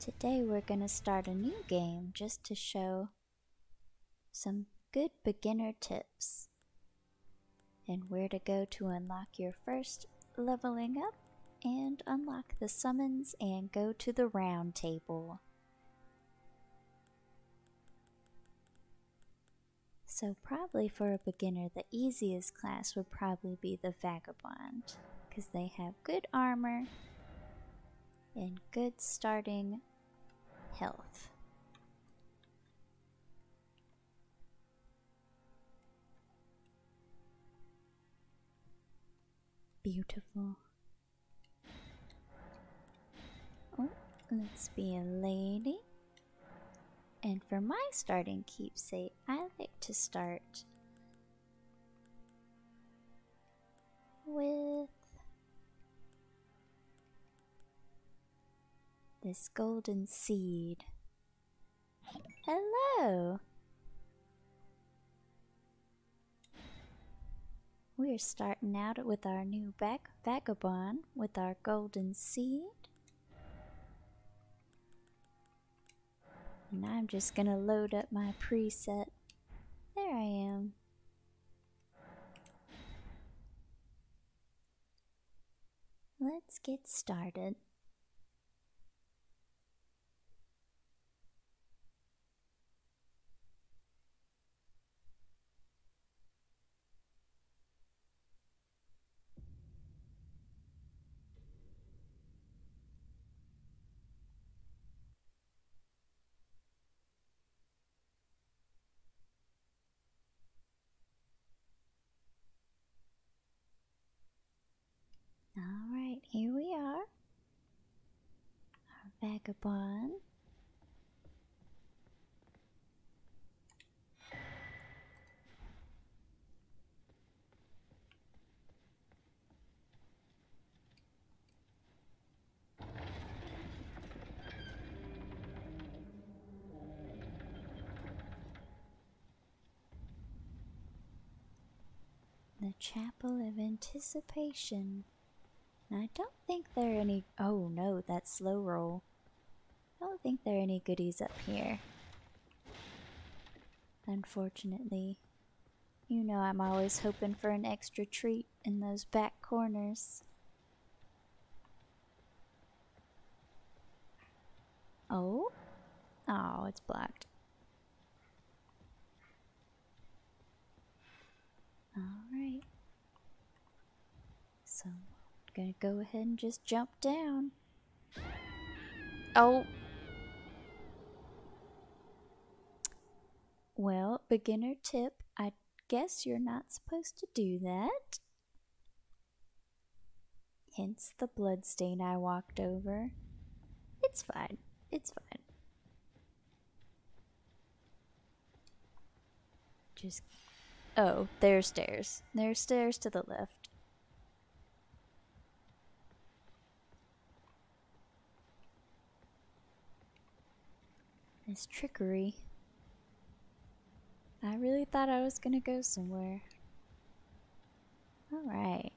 Today we're going to start a new game just to show some good beginner tips and where to go to unlock your first leveling up and unlock the summons and go to the round table. So probably for a beginner the easiest class would probably be the Vagabond because they have good armor and good starting health. Beautiful. Oh, let's be a lady. And for my starting keepsake, I like to start with this golden seed. Hello! We're starting out with our new back vagabond with our golden seed. And I'm just gonna load up my preset. There I am. Let's get started. Alright, here we are. Our vagabond. The Chapel of Anticipation. I don't think there are any. Oh no, that's slow roll. I don't think there are any goodies up here. Unfortunately. You know, I'm always hoping for an extra treat in those back corners. Oh? Oh, it's blocked. Alright. So I'm gonna go ahead and just jump down. Oh. Well, beginner tip, I guess you're not supposed to do that. Hence the blood stain I walked over. It's fine. It's fine. Just. Oh, there's stairs. There's stairs to the left. This trickery. I really thought I was gonna go somewhere. Alright.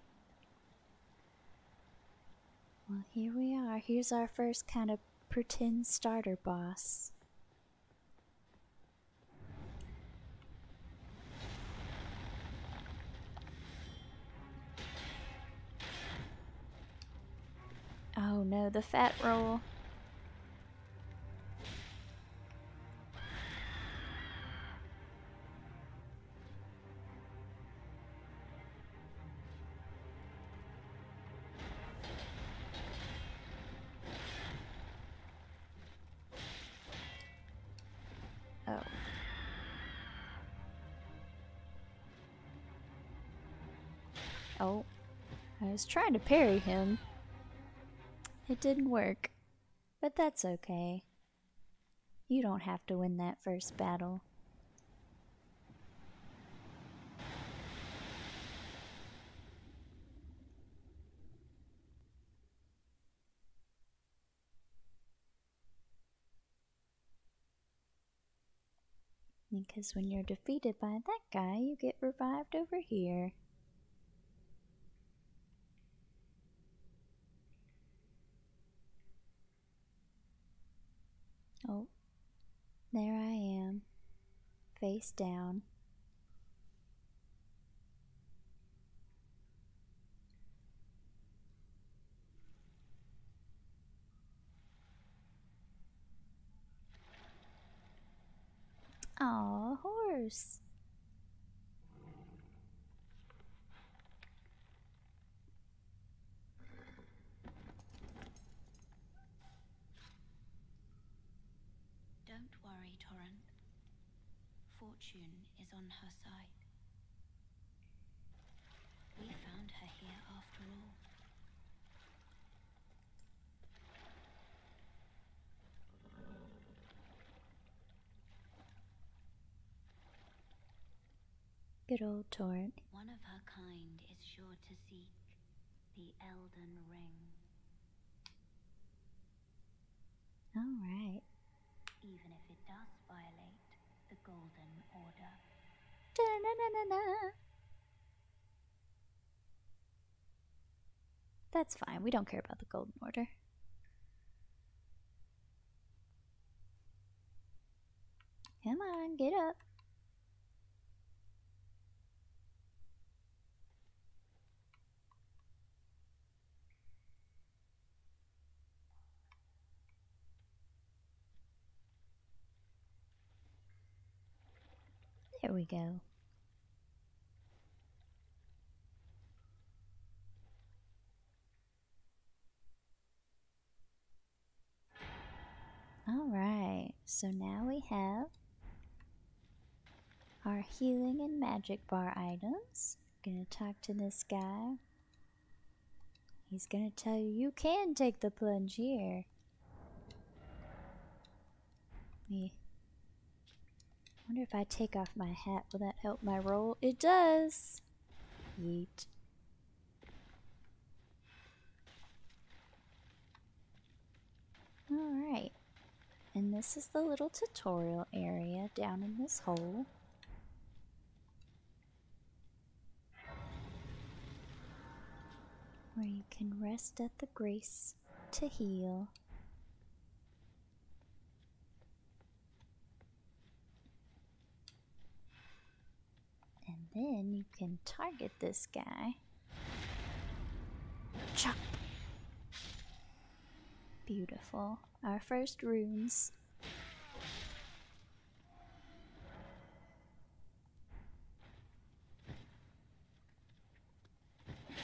Well, here we are. Here's our first kind of pretend starter boss. Oh no, the fat roll. Was trying to parry him. It didn't work. But that's okay. You don't have to win that first battle. Because when you're defeated by that guy, you get revived over here. Oh, there I am, face down. Aw, horse. Don't worry, Torrent. Fortune is on her side. We found her here after all. Good old Torrent. One of her kind is sure to seek the Elden Ring, Alright. even if it does violate the Golden Order. That's fine. We don't care about the Golden Order. Come on, get up. There we go. Alright, so now we have our healing and magic bar items. Gonna talk to this guy. He's gonna tell you you can take the plunge here. Me. Wonder if I take off my hat, will that help my roll? It does! Yeet. Alright. And this is the little tutorial area down in this hole. Where you can rest at the grace to heal. And then you can target this guy. Chop! Beautiful. Our first runes.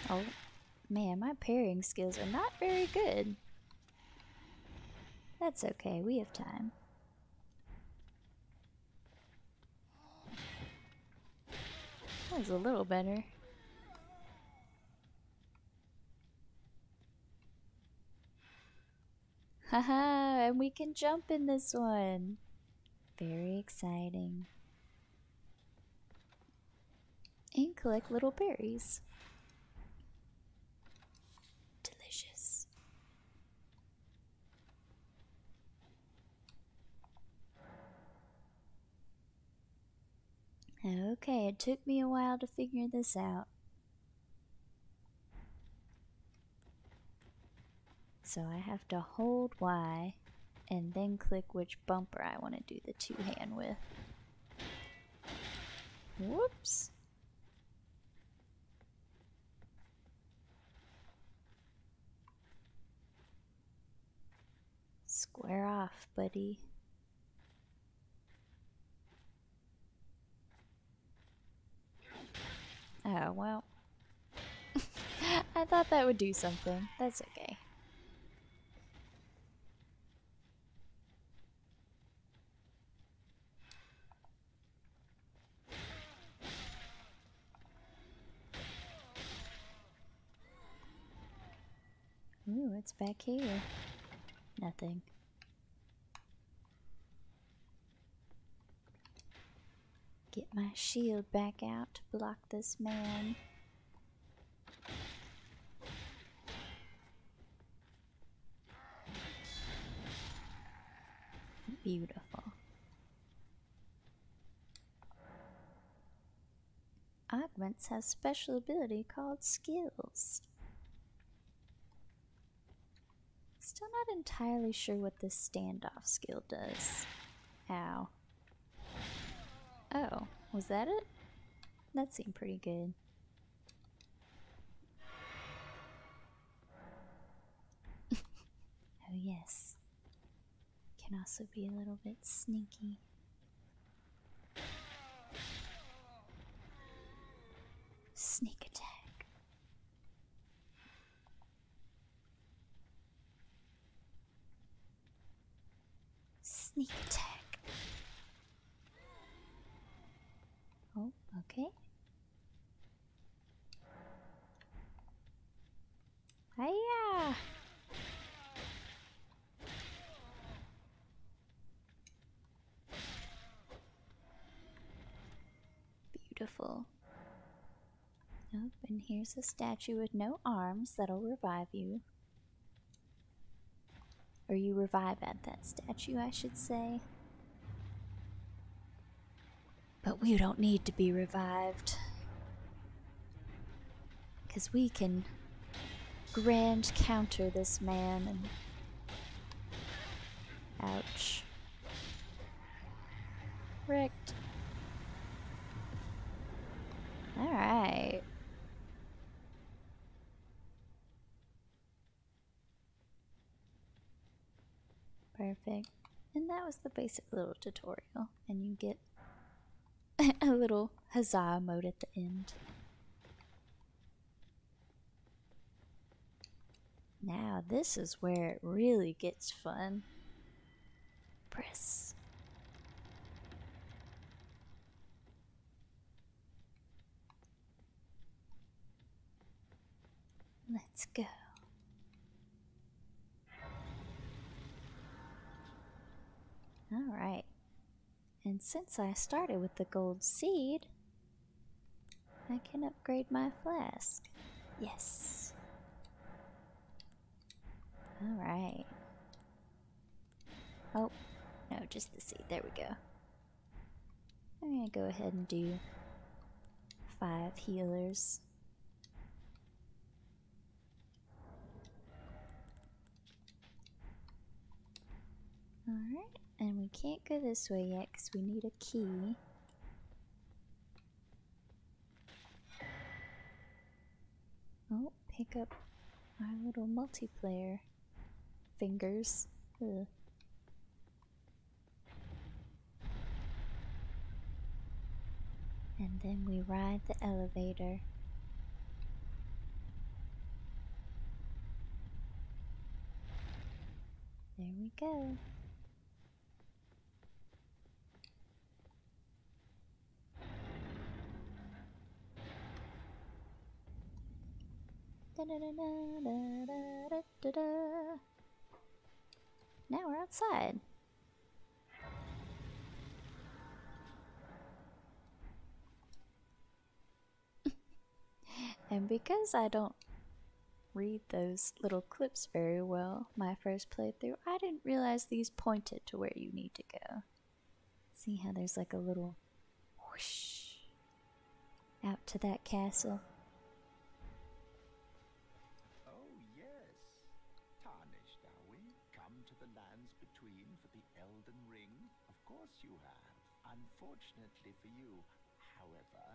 Oh, man, my parrying skills are not very good. That's okay, we have time. That was a little better. Haha, and we can jump in this one. Very exciting. And collect little berries. Okay, it took me a while to figure this out. So I have to hold Y and then click which bumper I want to do the two hand with. Whoops. Square off, buddy. Oh, well. I thought that would do something. That's okay. Ooh, it's back here. Nothing. Get my shield back out to block this man. Beautiful. Armaments have special ability called skills. Still not entirely sure what this standoff skill does. Ow. Was that it? That seemed pretty good. oh, yes. Can also be a little bit sneaky. Sneak attack. Sneak attack. Oh, okay. Hiya! Beautiful. Oh, and here's a statue with no arms that'll revive you. Or you revive at that statue, I should say. But we don't need to be revived. Because we can guard counter this man and. Ouch. Wrecked. Alright. Perfect. And that was the basic little tutorial. And you get a little huzzah mode at the end. Now, this is where it really gets fun. Press. Let's go. Alright. And since I started with the gold seed, I can upgrade my flask. Yes. Alright. Oh, no, just the seed. There we go. I'm gonna go ahead and do five healers. Alright, and we can't go this way yet because we need a key. Oh, pick up our little multiplayer fingers. Ugh. And then we ride the elevator. There we go. Now we're outside. and because I don't read those little clips very well, my first playthrough, I didn't realize these pointed to where you need to go. See how there's like a little whoosh out to that castle? Unfortunately for you, however,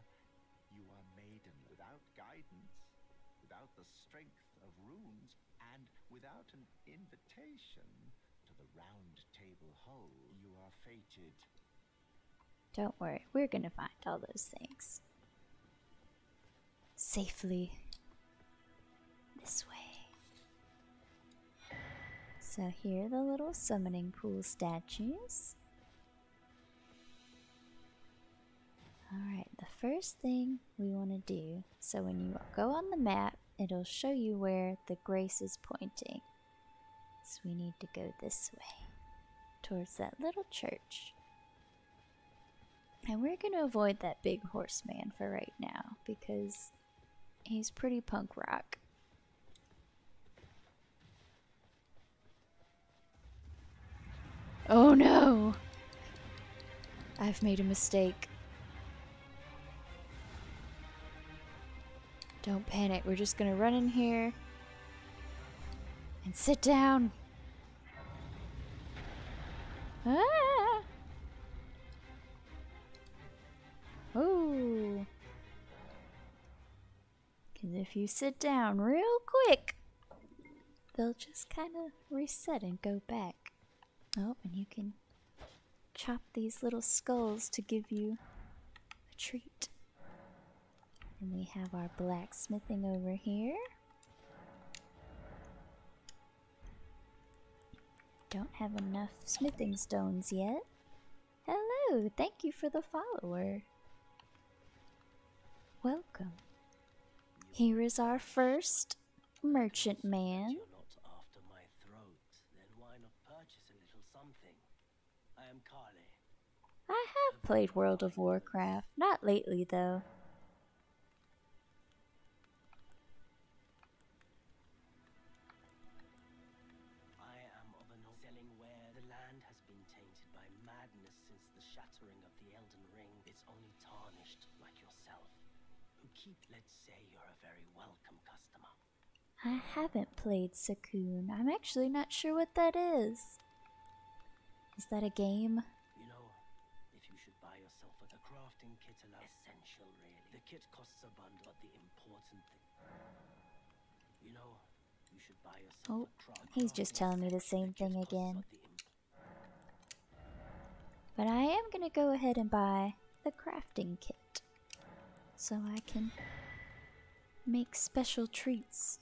you are maiden without guidance, without the strength of runes, and without an invitation to the Roundtable Hold. You are fated. Don't worry, we're gonna find all those things. Safely. This way. So here are the little summoning pool statues. Alright, the first thing we want to do, so when you go on the map, it'll show you where the grace is pointing. So we need to go this way, towards that little church. And we're going to avoid that big horseman for right now because he's pretty punk rock. Oh no! I've made a mistake. Don't panic, we're just gonna run in here and sit down Ah! Ooh. Because if you sit down real quick, they'll just kind of reset and go back. Oh, and you can chop these little skulls to give you a treat. And we have our blacksmithing over here. Don't have enough smithing stones yet. Hello, thank you for the follower. Welcome. Here is our first merchant man. You're not after my throat, then why not purchase a little something? I am Kale. I have played World of Warcraft, not lately though. I haven't played Sakun. I'm actually not sure what that is. Is that a game? You know, if you should buy yourself a, crafting kit allows essential really. The kit costs a bundle, but the important thing. You know, you should buy yourself Oh, a he's just telling me the same thing again. But I am gonna go ahead and buy the crafting kit. So I can make special treats.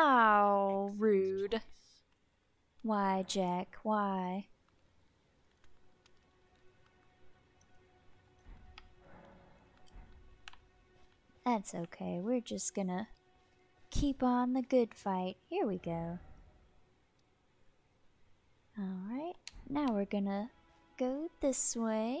Oh, rude. Why, Jack? Why? That's okay. We're just gonna keep on the good fight. Here we go. Alright, now we're gonna go this way.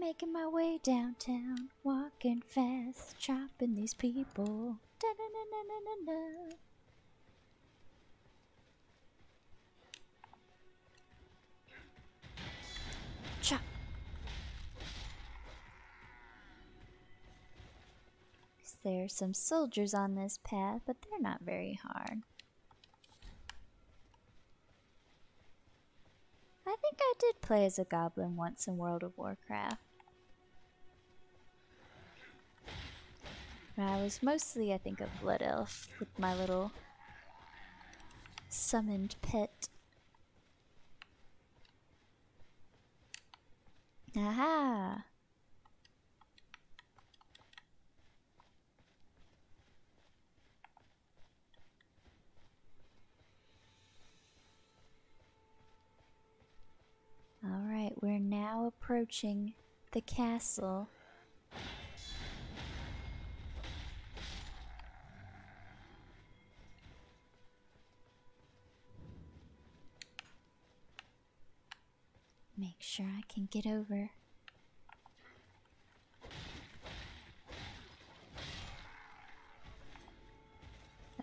Making my way downtown, walking fast, chopping these people. Da-na-na-na-na-na-na. Chop. 'Cause There's some soldiers on this path, but they're not very hard. I think I did play as a goblin once in World of Warcraft. I was mostly, I think, a blood elf with my little summoned pet. Aha! Alright, we're now approaching the castle. Make sure I can get over.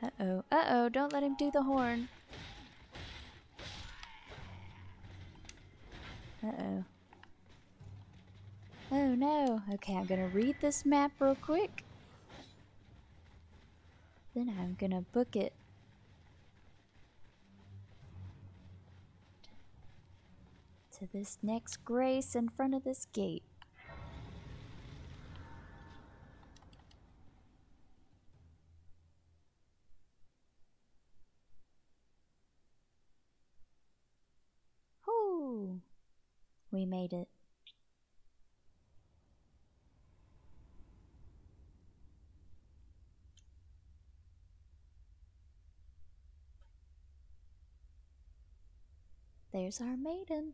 Uh oh, uh oh, don't let him do the horn. Uh oh. Oh no. Okay, I'm gonna read this map real quick. Then I'm gonna book it. To this next grace in front of this gate. Whoo! We made it. There's our maiden.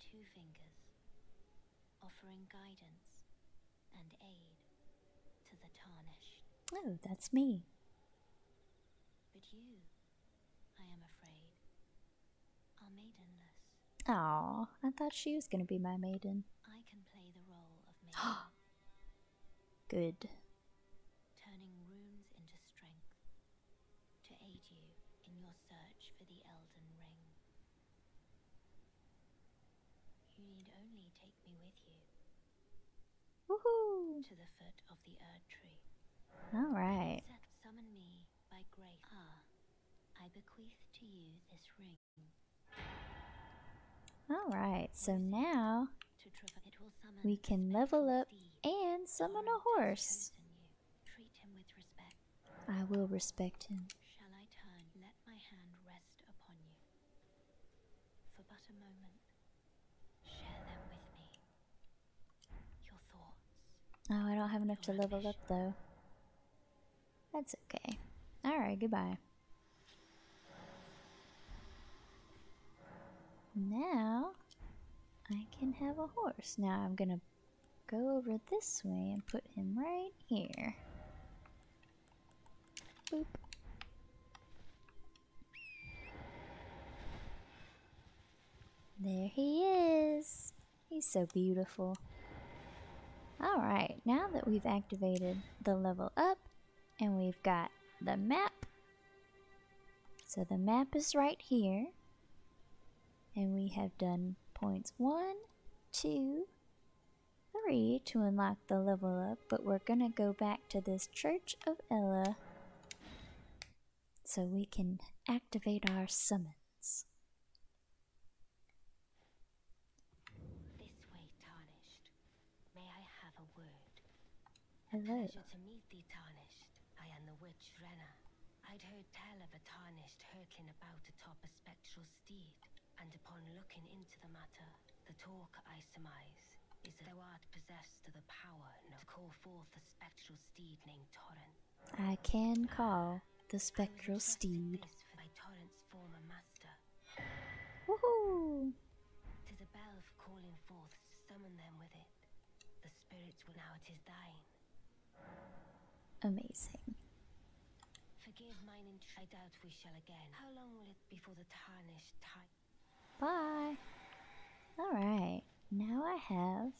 Two Fingers, offering guidance and aid to the tarnished. Oh, that's me. But you, I am afraid, are maidenless. Aw, I thought she was gonna be my maiden. I can play the role of maiden, Good. turning runes into strength to aid you in your search for the Elden Ring. You need only take me with you To the foot of the Erdtree. Alright. Set summon me by grace. Ah, I bequeath to you this ring Alright, so now to traverse. It will summon we can level up and summon a horse. Treat him with respect. I will respect him. Shall I turn? Let my hand rest upon you. For but a moment. Share them with me. Your thoughts. Oh, I don't have enough to level up though. That's okay. Alright, goodbye. Now I can have a horse. Now I'm gonna go over this way and put him right here. Boop. There he is. He's so beautiful. Alright, now that we've activated the level up and we've got the map. So the map is right here. And we have done points one, two, three to unlock the level up, but we're gonna go back to this Church of Elleh so we can activate our summons. This way, tarnished. May I have a word? Hello. Pleasure to meet thee, tarnished. I am the witch Renna. I'd heard tell of a tarnished hurtling about atop a spectral steed, and upon looking into the matter, the talk I surmise is that thou art possessed of the power to call forth a spectral steed named Torrent. I can call the spectral steed. By Torrent's former master. Woohoo! Tis a bell for calling forth, summon them with it. The spirits will now it is thine. Amazing. Forgive mine I doubt we shall again. How long will it before the tarnished time? Bye. Alright, now I have.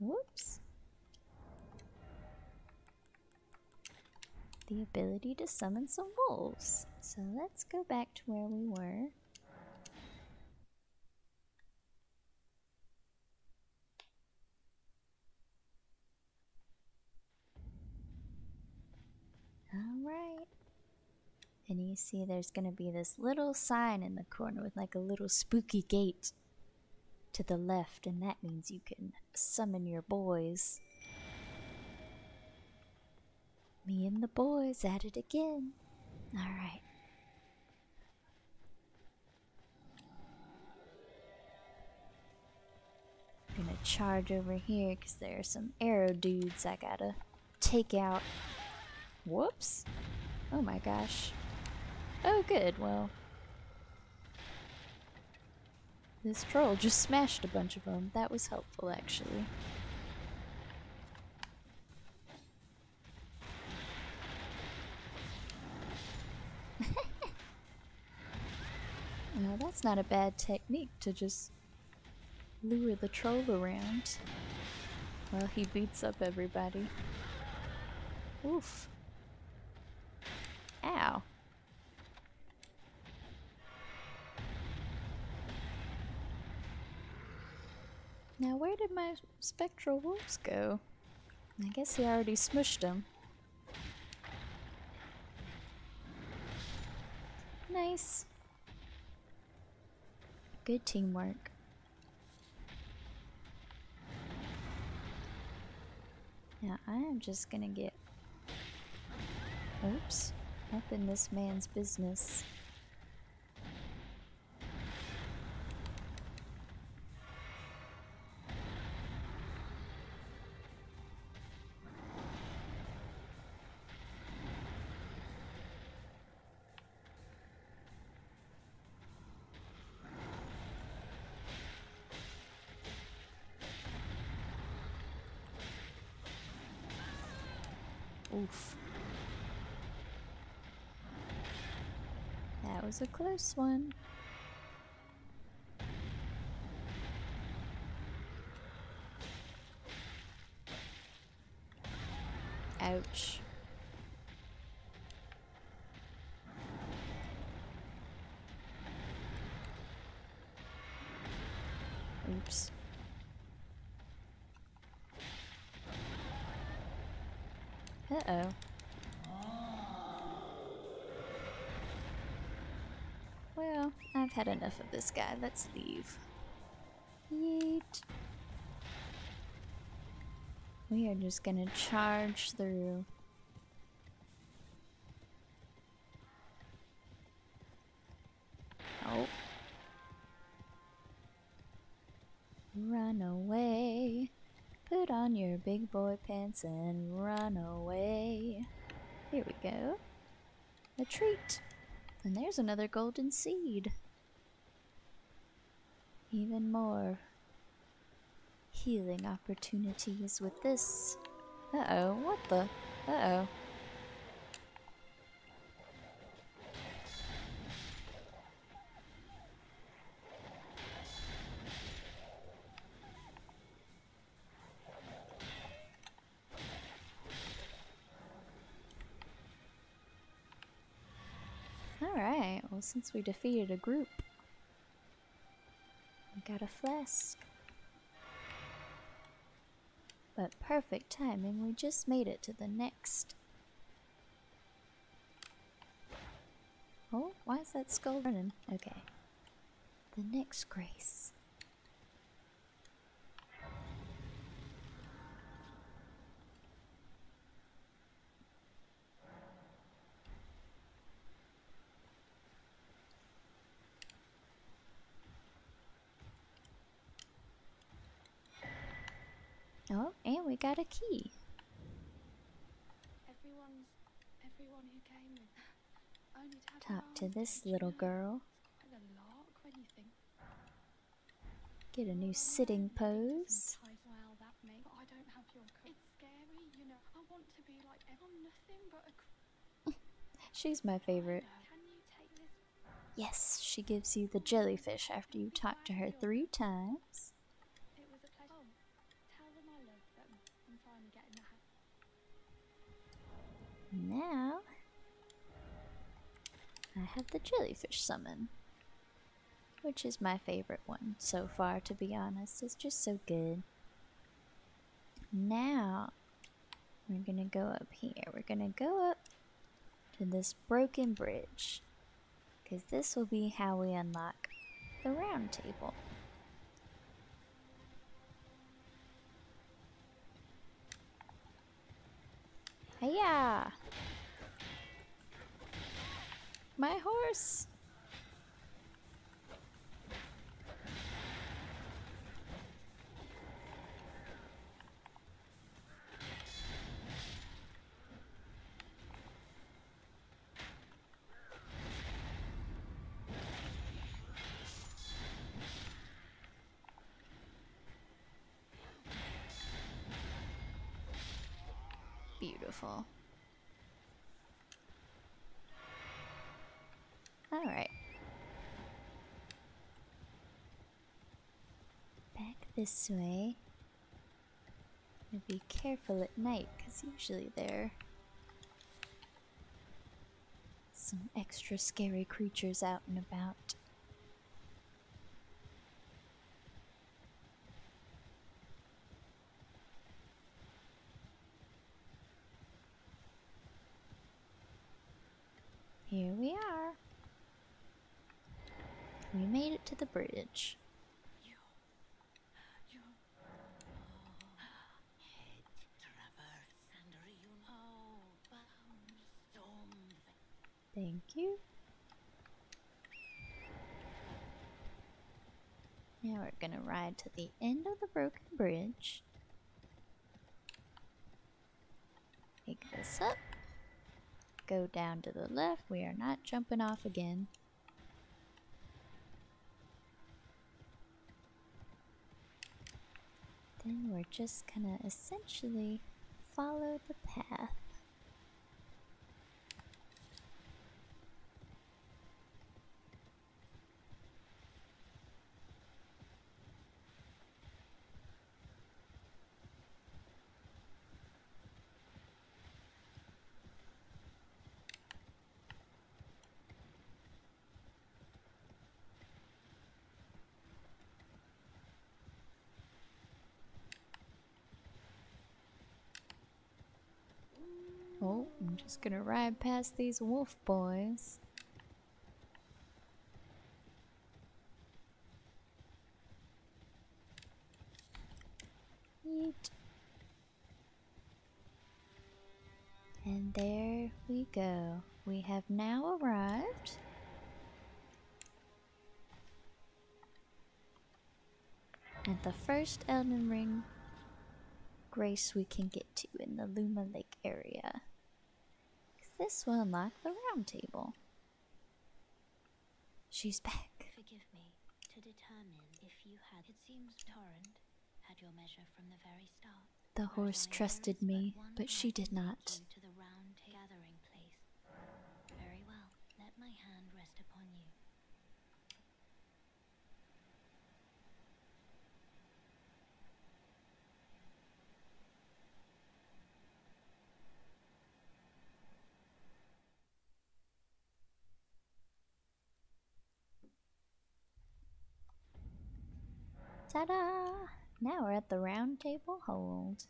Whoops. The ability to summon some wolves. So let's go back to where we were. Alright. And you see there's gonna be this little sign in the corner with like a little spooky gate to the left, and that means you can summon your boys. Me and the boys at it again. Alright. I'm Gonna charge over here because there are some arrow dudes I gotta take out. Whoops. Oh my gosh. Oh, good. Well, this troll just smashed a bunch of them. That was helpful, actually. well, that's not a bad technique to just lure the troll around while he beats up everybody. Oof. Ow. Now, where did my spectral wolves go? I guess he already smushed them. Nice. Good teamwork. Now, I am just gonna get. Oops. Up in this man's business. Was a close one. Ouch. Oops. Uh-oh. Well, I've had enough of this guy. Let's leave. Yeet. We are just gonna charge through. Oh. Run away. Put on your big boy pants and run away. Here we go. A treat. And there's another golden seed. Even more healing opportunities with this. Uh oh, what the? Uh oh. Since we defeated a group, we got a flask. But perfect timing, we just made it to the next. Oh, why is that skull running? Okay. The next grace. Oh, and we got a key. Everyone's everyone who came with only to Talk to this little girl. And a lark when you think Get a new sitting pose. Well that may but I don't have your coat. It's scary, you know. I want to be like everyone nothing but a She's my favorite. can you take this Yes, she gives you the jellyfish after you talk to her three times. it was a pleasure. Oh, tell them I love them. I'm finally getting that. Now, I have the jellyfish summon, which is my favorite one so far, to be honest. It's just so good. Now, we're gonna go up here. We're gonna go up to this broken bridge, because this will be how we unlock the round table. Hiya! My horse! Beautiful. Alright. Back this way. And be careful at night, because usually there some extra scary creatures out and about. Here we are. To the bridge. Thank you. Now we're gonna ride to the end of the broken bridge. Pick this up. Go down to the left. We are not jumping off again. Then we're just gonna essentially follow the path. Just gonna ride past these wolf boys. Yeet. And there we go. We have now arrived. At the first Elden Ring grace we can get to in the Luma Lake area. This will unlock the round table. She's back. Forgive me to determine if you had. It seems Torrent had your measure from the very start. The horse trusted me, but she did not. To the round gathering place. Very well. Let my hand rest upon you. Ta da! Now we're at the Roundtable Hold.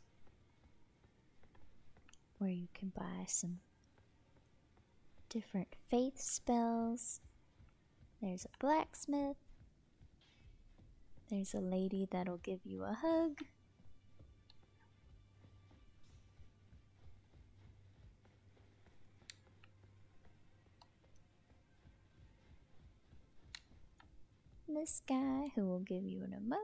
Where you can buy some different faith spells. There's a blacksmith. There's a lady that'll give you a hug. This guy who will give you an emote.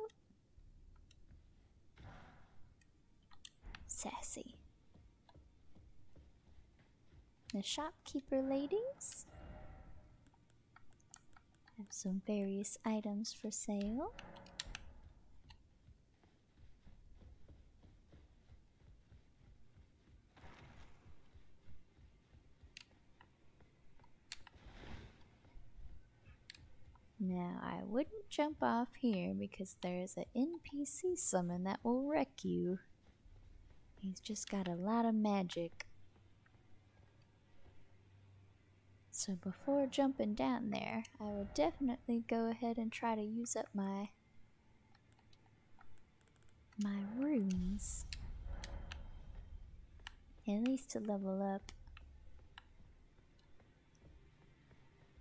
Sassy. The shopkeeper ladies have some various items for sale. Now, I wouldn't jump off here because there's an NPC summon that will wreck you. He's just got a lot of magic. So before jumping down there, I would definitely go ahead and try to use up my my runes. At least to level up.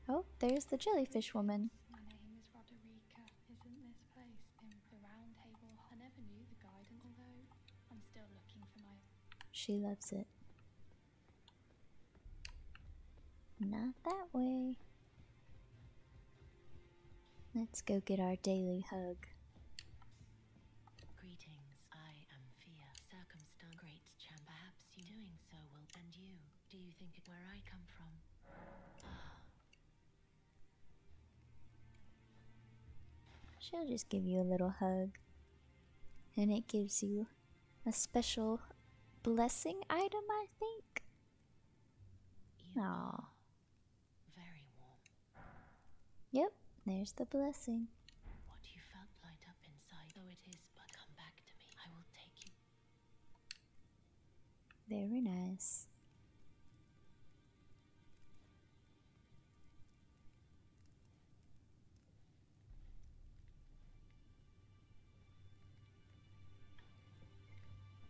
Oh, there's the jellyfish woman. My name is Roderika. Isn't this place in the round table? I never knew the guidance, although I'm still looking for my. She loves it. Not that way. Let's go get our daily hug. Greetings, I am Fia, circumstance great champ. Perhaps you doing so will. And you, do you think it where I come from? Ah, She'll just give you a little hug. And it gives you a special blessing item, I think. are very warm. Yep, there's the blessing. What you felt light up inside, though it is, but come back to me. I will take you. Very nice.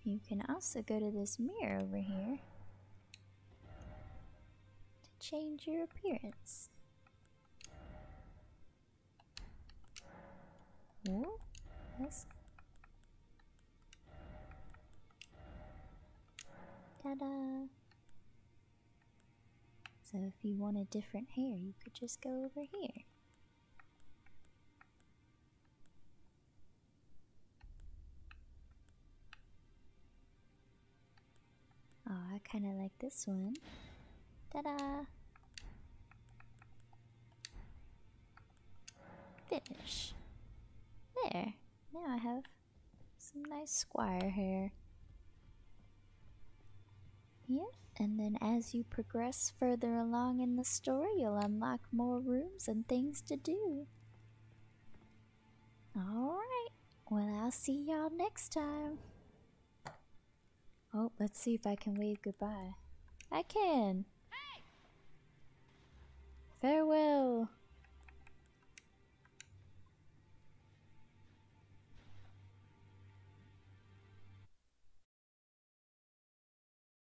You can also go to this mirror over here to change your appearance. Oh, that's Ta-da! So if you wanted different hair, you could just go over here. Kind of like this one. Ta-da! Finish. There. Now I have some nice squire hair. Yep, and then as you progress further along in the story, you'll unlock more rooms and things to do. Alright, well, I'll see y'all next time. Oh, let's see if I can wave goodbye. I can! Hey! Farewell!